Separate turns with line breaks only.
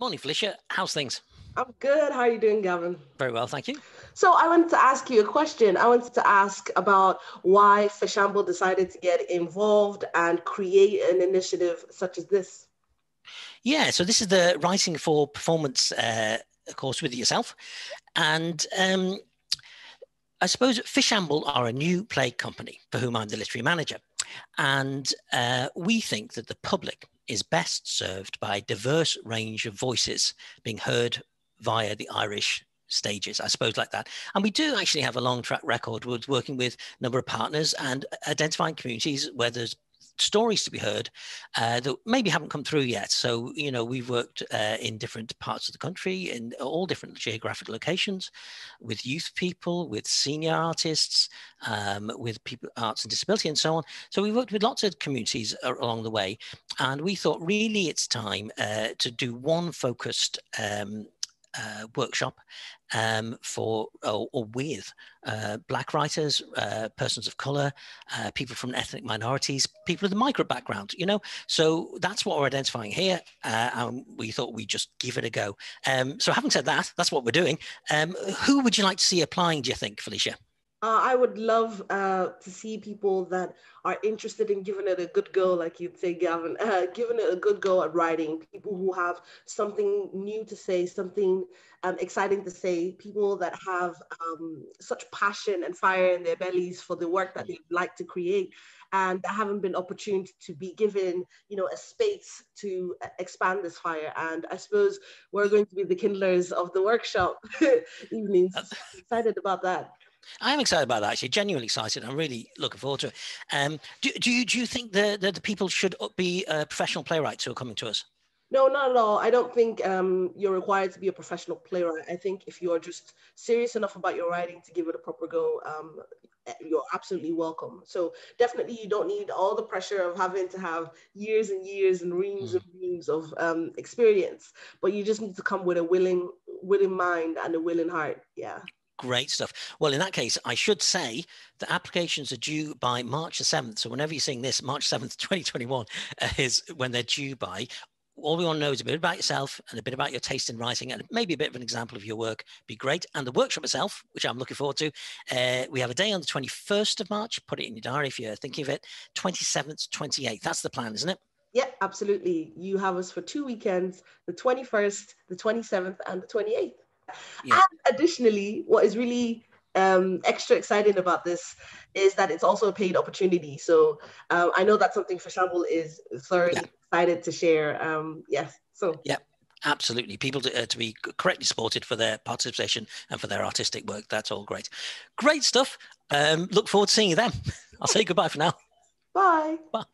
Morning, Felicia. How's things?
I'm good. How are you doing, Gavin?
Very well, thank you.
So I wanted to ask you a question. I wanted to ask about why Fishamble decided to get involved and create an initiative such as this.
Yeah, so this is the writing for performance uh, course with yourself, and um, I suppose Fishamble are a new play company for whom I'm the literary manager, and uh, we think that the public is best served by a diverse range of voices being heard via the Irish stages, I suppose, like that. And we do actually have a long track record with working with a number of partners and identifying communities where there's stories to be heard uh, that maybe haven't come through yet. So, you know, we've worked uh, in different parts of the country, in all different geographic locations, with youth people, with senior artists, um, with people, arts and disability, and so on. So, we worked with lots of communities along the way. And we thought really it's time uh, to do one focused um, uh, workshop um, for or, or with uh, black writers, uh, persons of color, uh, people from ethnic minorities, people with a migrant background. You know, so that's what we're identifying here, uh, and we thought we'd just give it a go. Um, so, having said that, that's what we're doing. Um, who would you like to see applying? Do you think, Felicia?
Uh, I would love uh, to see people that are interested in giving it a good go, like you'd say, Gavin, uh, giving it a good go at writing. People who have something new to say, something um, exciting to say. People that have um, such passion and fire in their bellies for the work that they would like to create, and that haven't been opportuned to be given, you know, a space to expand this fire. And I suppose we're going to be the kindlers of the workshop evenings. Excited about that.
I am excited about that. Actually, genuinely excited. I'm really looking forward to it. Um, do, do you do you think that the, the people should be uh, professional playwrights who are coming to us?
No, not at all. I don't think um, you're required to be a professional playwright. I think if you're just serious enough about your writing to give it a proper go, um, eh, you're absolutely welcome. So definitely, you don't need all the pressure of having to have years and years and reams mm. and reams of um, experience, but you just need to come with a willing, willing mind and a willing heart. Yeah.
Great stuff. Well, in that case, I should say the applications are due by March the 7th. So whenever you're seeing this, March 7th, 2021 uh, is when they're due by. All we want to know is a bit about yourself and a bit about your taste in writing and maybe a bit of an example of your work. Be great. And the workshop itself, which I'm looking forward to, uh, we have a day on the 21st of March. Put it in your diary if you're thinking of it. 27th, 28th. That's the plan, isn't it?
Yeah, absolutely. You have us for two weekends the 21st, the 27th, and the 28th. Yeah. And additionally, what is really um, extra exciting about this is that it's also a paid opportunity. So um, I know that's something for Fishamble is thoroughly yeah. excited to share. Um, yes. So
yeah. Absolutely. People to, uh, to be correctly supported for their participation and for their artistic work. That's all great. Great stuff. Um, look forward to seeing you then. I'll say goodbye for now.
Bye.
Bye.